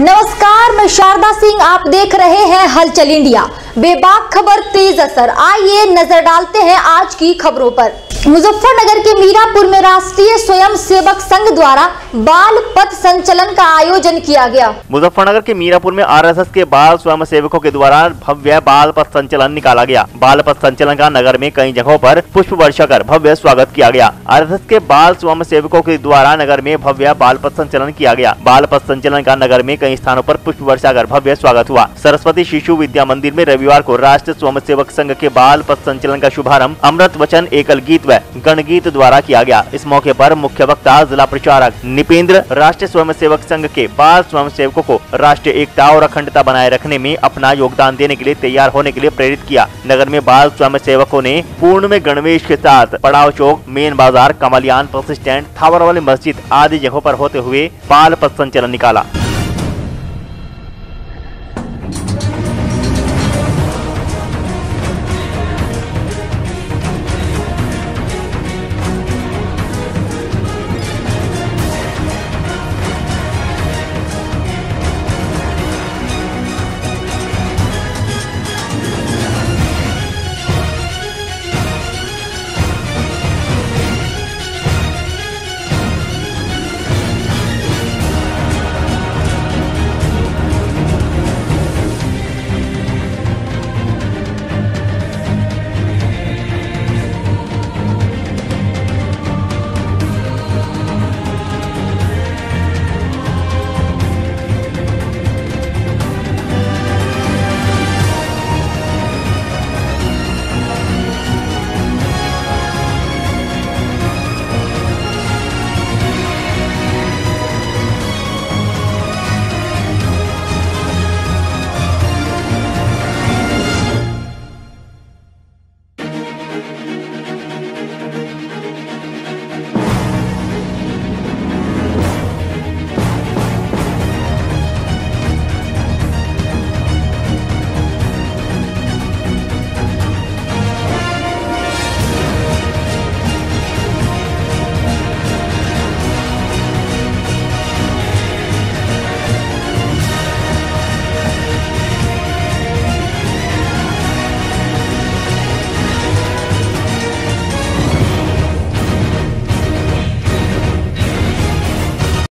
नमस्कार, मैं शारदा सिंह आप देख रहे हैं हलचल इंडिया। बेबाक खबर तेज असर। आइए नज़र डालते हैं आज की खबरों पर। मुजफ्फरनगर के मीरापुर में राष्ट्रीय स्वयं सेवक संघ द्वारा बाल पथ संचलन का आयोजन किया गया। मुजफ्फरनगर के मीरापुर में आरएसएस के बाल स्वयं सेवकों के द्वारा भव्य बाल पथ संचलन निकाला गया। बाल पथ संचलन का नगर में कई जगहों पर पुष्प वर्षा कर भव्य स्वागत किया गया। आरएसएस के बाल स्वयं सेवकों के द्वारा नगर में भव्य बाल पथ संचलन किया गया। बाल पथ संचलन का नगर में कई स्थानों पर पुष्प वर्षा कर भव्य स्वागत हुआ। सरस्वती शिशु विद्या मंदिर में रविवार को राष्ट्रीय स्वयं सेवक संघ के बाल पथ संचलन का शुभारंभ, अमृत वचन, एकल गीत गणगीत द्वारा किया गया। इस मौके पर मुख्य वक्ता, जिला प्रचारक निपेंद्र, राष्ट्रीय स्वयं सेवक संघ के बाल स्वयं सेवकों को राष्ट्रीय एकता और अखंडता बनाए रखने में अपना योगदान देने के लिए तैयार होने के लिए प्रेरित किया। नगर में बाल स्वयं सेवकों ने पूर्ण में गणवेश के साथ पड़ाव चौक, मेन बाज़ार, कमलियान, बस स्टैंड, थावर वाली मस्जिद आदि जगहों पर होते हुए बाल पथ संचलन निकाला।